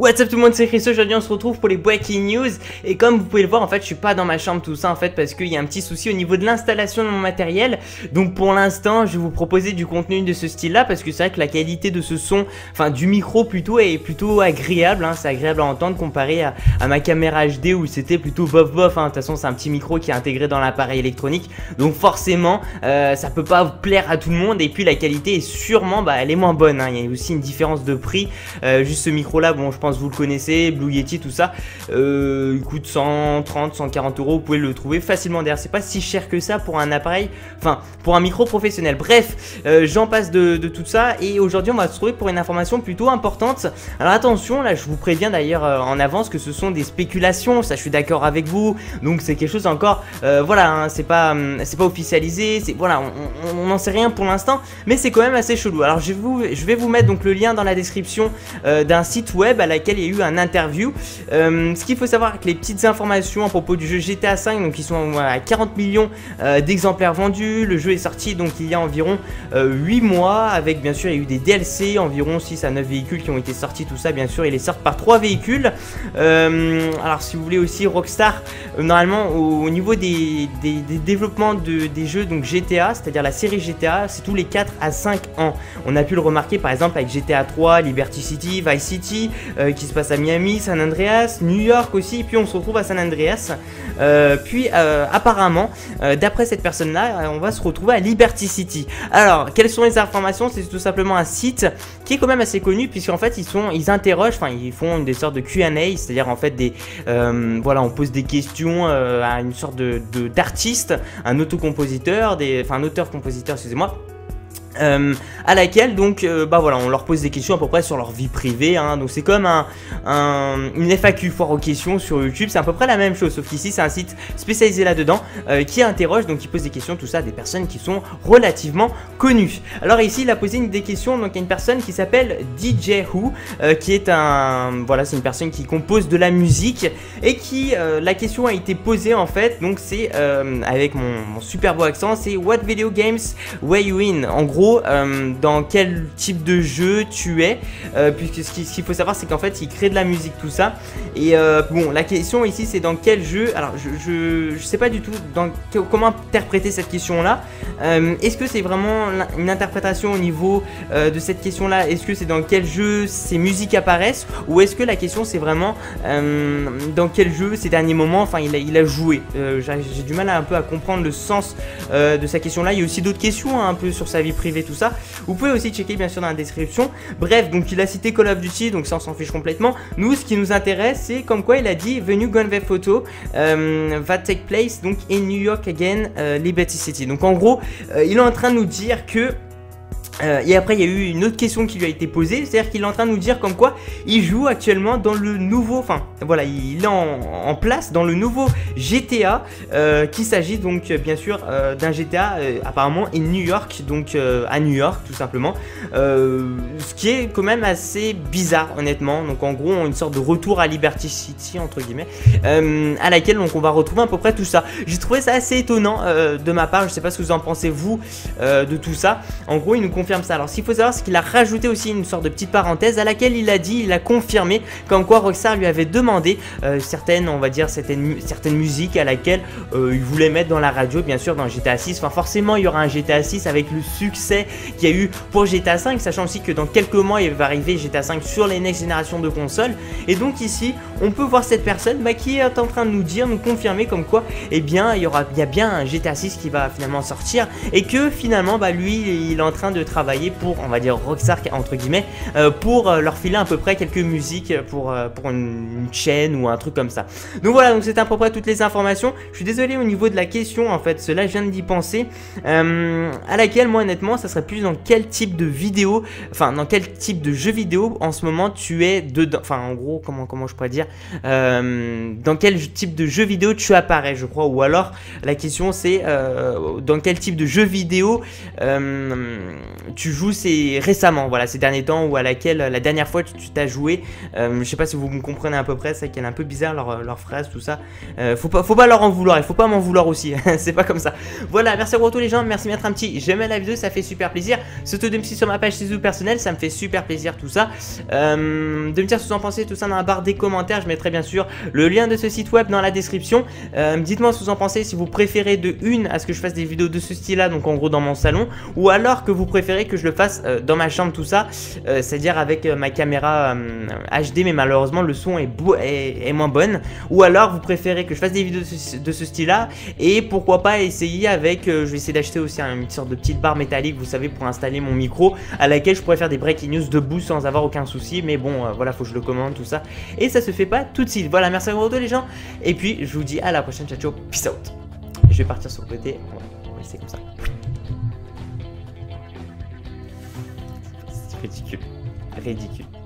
What's up tout le monde, c'est Chris, aujourd'hui on se retrouve pour les breaking news et comme vous pouvez le voir en fait je suis pas dans ma chambre tout ça en fait parce qu'il y a un petit souci au niveau de l'installation de mon matériel donc pour l'instant je vais vous proposer du contenu de ce style là parce que c'est vrai que la qualité de ce son, enfin du micro plutôt est plutôt agréable, hein. c'est agréable à entendre comparé à, ma caméra HD où c'était plutôt bof bof, hein. de toute façon c'est un petit micro qui est intégré dans l'appareil électronique donc forcément euh, ça peut pas plaire à tout le monde et puis la qualité est sûrement bah, elle est moins bonne, hein. il y a aussi une différence de prix, euh, juste ce micro là bon je pense vous le connaissez, Blue Yeti, tout ça. Euh, il coûte 130, 140 euros. Vous pouvez le trouver facilement derrière. C'est pas si cher que ça pour un appareil, enfin pour un micro professionnel. Bref, euh, j'en passe de, tout ça et aujourd'hui on va se trouver pour une information plutôt importante. Alors attention, là je vous préviens d'ailleurs euh, en avance que ce sont des spéculations. Ça, je suis d'accord avec vous. Donc c'est quelque chose encore, voilà, hein, c'est pas, hum, pas officialisé. Voilà, on n'en sait rien pour l'instant, mais c'est quand même assez chelou. Alors je vous, je vais vous mettre donc le lien dans la description d'un site web à la il y a eu un interview. Euh, ce qu'il faut savoir avec les petites informations à propos du jeu GTA 5, donc ils sont à 40 millions euh, d'exemplaires vendus. Le jeu est sorti donc il y a environ 8 euh, mois, avec bien sûr il y a eu des DLC, environ 6 à 9 véhicules qui ont été sortis, tout ça bien sûr, ils les sortent par 3 véhicules. alors si vous voulez aussi Rockstar, normalement au, niveau des, développements des jeux donc GTA, c'est-à-dire la série GTA, c'est tous les 4 à 5 ans. On a pu le remarquer par exemple avec GTA 3, Liberty City, Vice City, qui se passe à Miami, San Andreas, New York aussi, puis on se retrouve à San Andreas. Euh, puis euh, apparemment, euh, d'après cette personne-là, on va se retrouver à Liberty City. Alors, quelles sont les informations? C'est tout simplement un site qui est quand même assez connu puisqu'en fait ils sont, ils interrogent, enfin ils font des sortes de Q&A, c'est-à-dire en fait des, voilà, on pose des questions à une sorte de d'artiste, un autocompositeur, enfin un auteur-compositeur, excusez-moi euh, à laquelle donc euh, bah voilà on leur pose des questions à peu près sur leur vie privée hein. donc c'est comme un, une FAQ foire aux questions sur YouTube. C'est à peu près la même chose sauf qu'ici c'est un site spécialisé là dedans euh, qui interroge donc qui pose des questions tout ça à des personnes qui sont relativement connues. Alors ici il a posé une des questions donc à une personne qui s'appelle DJ Who qui est un voilà c'est une personne qui compose de la musique et qui la question a été posée en fait. Donc c'est avec mon, mon super beau accent c'est what video games were you in? En gros euh, dans quel type de jeu tu es, euh, puisque ce qu'il faut savoir c'est qu'en fait il crée de la musique tout ça. Et euh, bon, la question ici c'est dans quel jeu. Alors je, sais pas du tout dans, comment interpréter cette question là. Est-ce que c'est vraiment une interprétation au niveau de cette question là Est-ce que c'est dans quel jeu ces musiques apparaissent? Ou est-ce que la question c'est vraiment dans quel jeu ces derniers moments, enfin il a, joué? J'ai du mal un peu à comprendre le sens de sa question là. Il y a aussi d'autres questions hein, un peu sur sa vie privée tout ça. Vous pouvez aussi checker bien sûr dans la description. Bref, donc il a cité Call of Duty, donc ça on s'en fiche complètement. Nous, ce qui nous intéresse, c'est comme quoi il a dit Venu Gunve Photo euh, va take place donc in New York again, euh, Liberty City. Donc en gros, euh, il est en train de nous dire que euh, et après, il y a eu une autre question qui lui a été posée, c'est-à-dire qu'il est en train de nous dire comme quoi il joue actuellement dans le nouveau, enfin voilà, il est en, place dans le nouveau GTA, euh, qui s'agit donc bien sûr euh, d'un GTA apparemment in New York, donc à New York tout simplement, ce qui est quand même assez bizarre honnêtement. Donc en gros, une sorte de retour à Liberty City entre guillemets, à laquelle donc on va retrouver à peu près tout ça. J'ai trouvé ça assez étonnant de ma part, je sais pas ce que vous en pensez vous de tout ça. En gros, il nous ça. Alors, ce qu'il faut savoir, c'est qu'il a rajouté aussi une sorte de petite parenthèse à laquelle il a dit, il a confirmé, comme quoi Rockstar lui avait demandé euh, certaines, on va dire, certaines, certaines musiques à laquelle euh, il voulait mettre dans la radio, bien sûr, dans GTA 6. Enfin, forcément, il y aura un GTA 6 avec le succès qu'il y a eu pour GTA 5, sachant aussi que dans quelques mois, il va arriver GTA 5 sur les next générations de consoles. Et donc, ici, on peut voir cette personne bah, qui est en train de nous dire, nous confirmer comme quoi, eh bien, il y aura, il y a bien un GTA 6 qui va finalement sortir et que finalement, bah, lui, il est en train de travailler pour, on va dire, Rockstar, entre guillemets, euh, pour euh, leur filer à peu près quelques musiques pour, euh, pour une, chaîne ou un truc comme ça. Donc voilà, donc c'est à peu près toutes les informations. Je suis désolé au niveau de la question, en fait, cela je viens d'y penser, à laquelle, moi, honnêtement, ça serait plus dans quel type de vidéo, enfin, dans quel type de jeu vidéo en ce moment tu es dedans, enfin, en gros, comment, comment je pourrais dire, dans quel type de jeu vidéo tu apparais, je crois, ou alors la question c'est dans quel type de jeu vidéo tu joues c'est récemment, voilà, ces derniers temps, ou à laquelle la dernière fois tu t'as joué. je sais pas si vous me comprenez à peu près, c'est qu'elle est un peu bizarre leur, leur phrase, tout ça. faut, pas, faut pas leur en vouloir, il faut pas m'en vouloir aussi, c'est pas comme ça. Voilà, merci à vous tous les gens, merci de mettre un petit j'aime la vidéo, ça fait super plaisir. Surtout de me suivre sur ma page Facebook personnelle, ça me fait super plaisir tout ça. de me dire ce que vous en pensez, tout ça dans la barre des commentaires, je mettrai bien sûr le lien de ce site web dans la description. Dites-moi ce que vous en pensez, si vous préférez de une à ce que je fasse des vidéos de ce style là, donc en gros dans mon salon, ou alors que vous préférez que je le fasse euh, dans ma chambre, tout ça, euh, c'est-à-dire avec euh, ma caméra HD, mais malheureusement le son est, moins bonne, ou alors vous préférez que je fasse des vidéos de ce, style là, et pourquoi pas essayer avec, je vais essayer d'acheter aussi une sorte de petite barre métallique, vous savez, pour installer mon micro, à laquelle je pourrais faire des breaking news debout sans avoir aucun souci, mais bon, voilà, faut que je le commande, tout ça, et ça se fait pas tout de suite. Voilà, merci à vous les gens, et puis je vous dis à la prochaine, ciao ciao, peace out. Je vais partir sur le côté, on va rester comme ça. Ridicule. Ridicule.